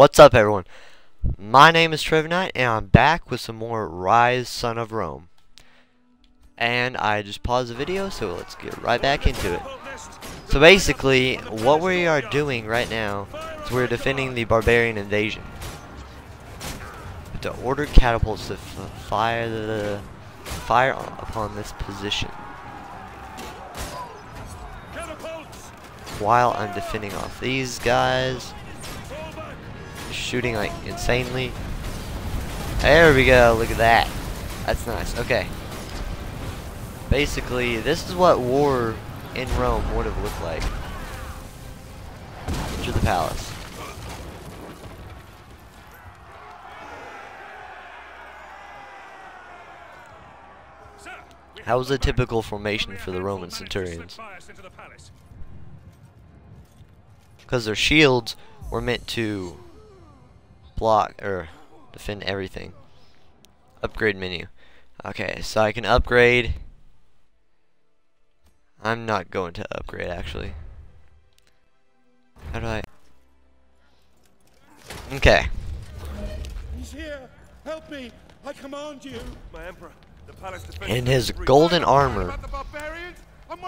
What's up everyone? My name is TrevaNyte and I'm back with some more Ryse Son of Rome. And I just paused the video so let's get right back into it. So basically what we are doing right now is we're defending the barbarian invasion. To order catapults to fire the fire upon this position. While I'm defending off these guys shooting like insanely. There we go, look at that. That's nice, okay. Basically, this is what war in Rome would have looked like. To the palace. How was a typical formation for the Roman centurions? Because their shields were meant to block or defend everything. Upgrade menu. Okay, so I can upgrade. I'm not going to upgrade actually. How do I? Okay. He's here. Help me. I command you. My emperor. The palace defense... and his golden armor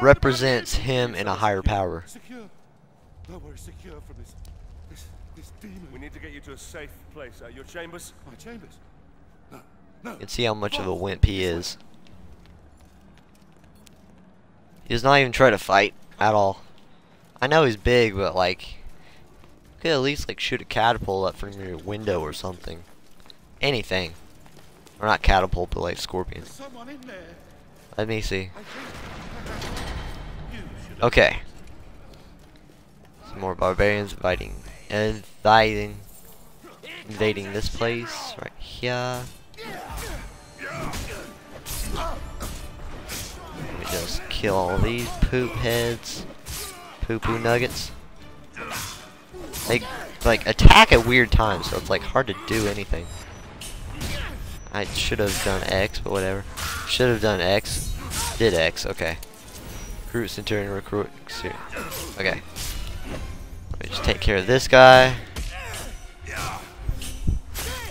represents him in a higher power. Secure. Nowhere secure for this this demon. We need to get you to a safe place. Uh, your chambers? My chambers? No. No. You can see how much of a wimp he is. He does not even try to fight at all. I know he's big, but like, could at least like shoot a catapult up from your window or something. Anything. Or not catapult, but like scorpion. Someone in there. Let me see. Okay. Some more barbarians fighting invading invading this place right here. Let me just kill all these poop heads. Poo poo nuggets. They like attack at weird times, so it's like hard to do anything. I should have done X, but whatever. Should have done X. Did X, okay. Recruit Centurion recruit. Okay. Just take care of this guy.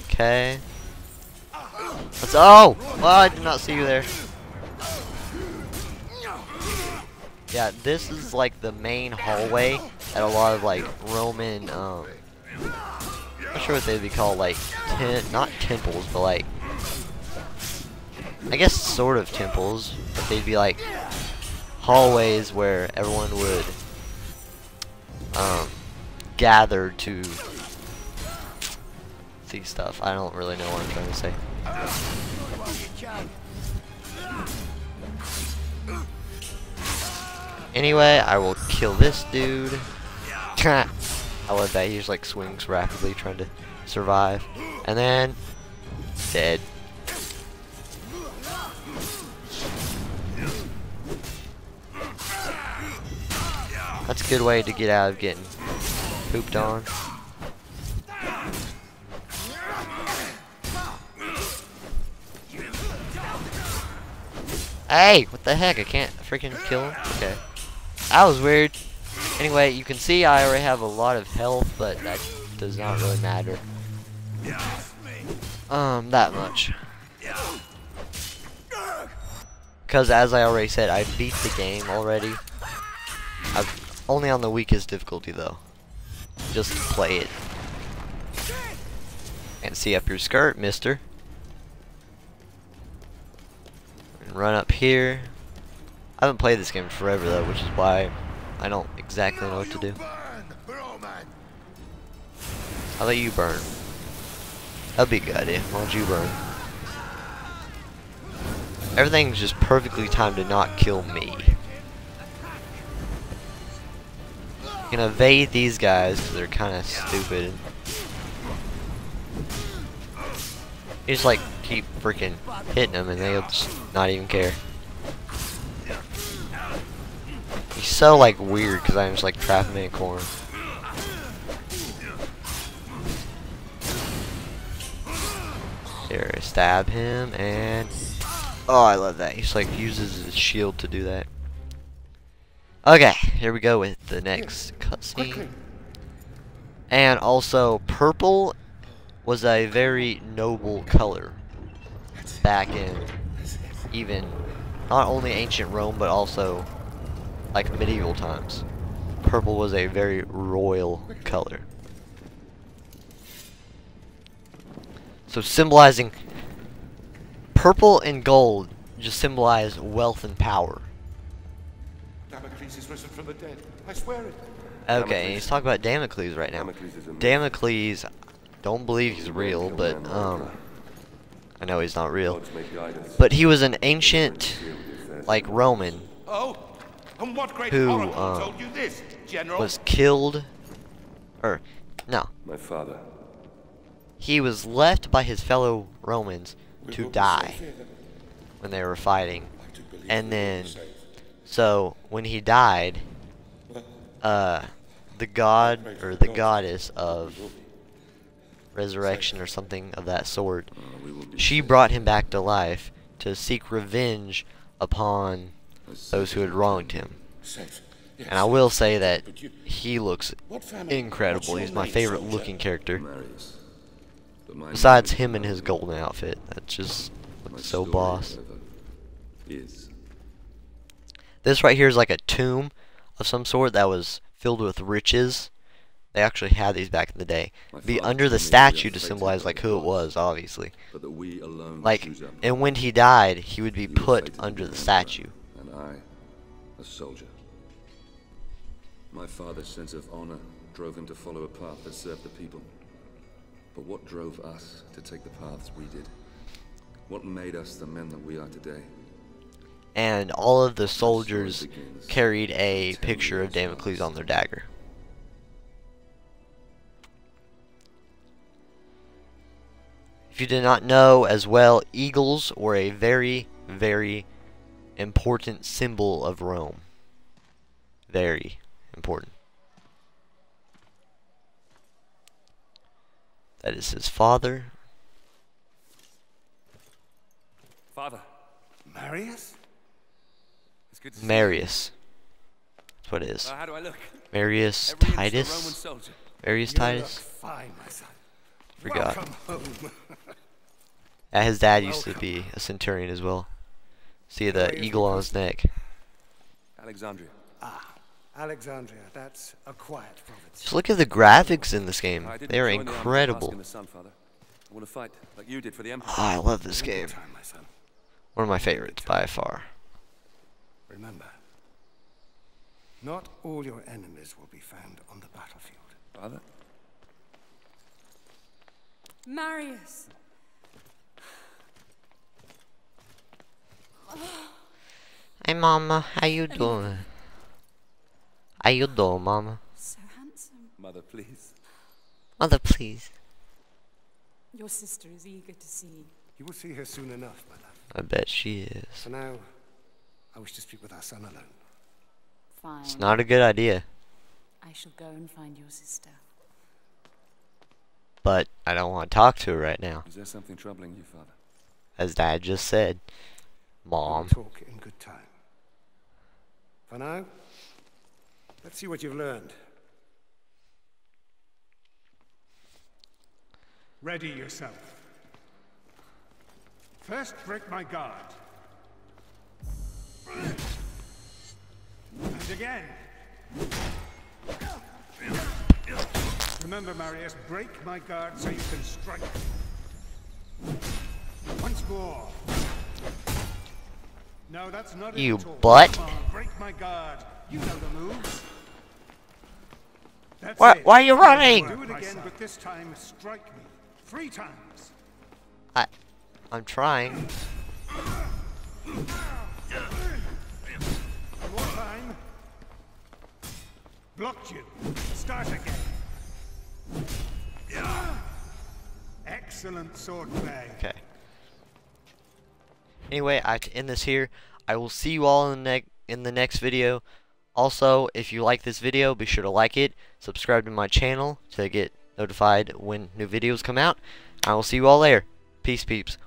Okay. Let's oh! oh! I did not see you there. Yeah, this is like the main hallway at a lot of like Roman um I'm not sure what they'd be called, like ten not temples, but like I guess sort of temples, but they'd be like hallways where everyone would um gathered to see stuff. I don't really know what I'm trying to say. Anyway, I will kill this dude. I love that. He just like swings rapidly trying to survive. And then, dead. That's a good way to get out of getting pooped on. Hey, what the heck? I can't freaking kill him? Okay. That was weird. Anyway, you can see I already have a lot of health, but that does not really matter. Um, that much. Because as I already said, I beat the game already. I've only on the weakest difficulty though. Just play it. And see up your skirt, mister. And run up here. I haven't played this game forever though, which is why I don't exactly know what to do. I'll let you burn. That'd be a good idea. Why don't you burn? Everything's just perfectly timed to not kill me. Can evade these guys because they're kind of stupid. You just like keep freaking hitting them and they'll just not even care. He's so like weird because I'm just like trapping him in a corner. There, stab him and oh, I love that. He's like uses his shield to do that. Okay, here we go with the next cutscene. And also, purple was a very noble color back in even not only ancient Rome but also like medieval times. Purple was a very royal color. So symbolizing purple and gold just symbolize wealth and power. Damocles is risen from the dead. I swear it. Okay, and he's talking about Damocles right now. Damocles is. Damocles, don't believe he's real, but um, I know he's not real. Gods may guide us. But he was an ancient, like Roman, Oh, and what great Who, oracle told you this, General? was killed, or no, My father. he was left by his fellow Romans to die when they were fighting, I do believe and we will be then safe. So when he died, uh, the god or the goddess of resurrection or something of that sort, Uh, we will be she brought him back to life to seek revenge upon those who had wronged him. And I will say that he looks incredible. He's my favorite looking character. Marius. But my Besides him and his golden outfit. That just looks so boss. Is This right here is like a tomb of some sort that was filled with riches. They actually had these back in the day. Be under the told me we are statue to symbolize like who it was, obviously. but that we alone Like, and when he died, he would be put under the statue. And I, a soldier. My father's sense of honor drove him to follow a path that served the people. But what drove us to take the paths we did? What made us the men that we are today? And all of the soldiers carried a picture of Damocles on their dagger. If you did not know as well, eagles were a very, very important symbol of Rome. Very important. That is his father. Father, Marius? It's good to see Marius. That's what it is. you. Uh, how do I look? Marius Every inch a Roman Titus? soldier. Marius You look Titus? fine, my son. Forgot. Welcome home. Uh, his dad used to be a centurion as well. See the Marius eagle on his neck. Alexandria. ah, Alexandria, that's a quiet province. Just look at the graphics in this game. They are join the army to bask incredible. the sun, I want to fight like you did for the Empire. Oh, I love this game. time, my son. One of my favorites by far. Remember, not all your enemies will be found on the battlefield. Father? Marius! Hey mama, how you doing? How you doing, mama? So handsome. Mother, please. Mother, please. Your sister is eager to see you. You will see her soon enough, my love. I bet she is. For now, I wish to speak with our son alone. Fine. It's not a good idea, I shall go and find your sister. but I don't want to talk to her right now, Is there something troubling you, Father? as Dad just said. We'll Mom. talk in good time. For now, let's see what you've learned. Ready yourself. First, break my guard. Again. Remember, Marius, break my guard so you can strike. Once more. No, that's not You butt. Come break my guard. You know the moves. That's Why- it. why are you running? Do it again, but this time strike me. Three times. I, I'm trying. Blocked you. Start again. Excellent sword play. Okay. Anyway, I have to end this here. I will see you all in the, ne in the next video. Also, if you like this video, be sure to like it, subscribe to my channel to get notified when new videos come out. I will see you all there. Peace, peeps.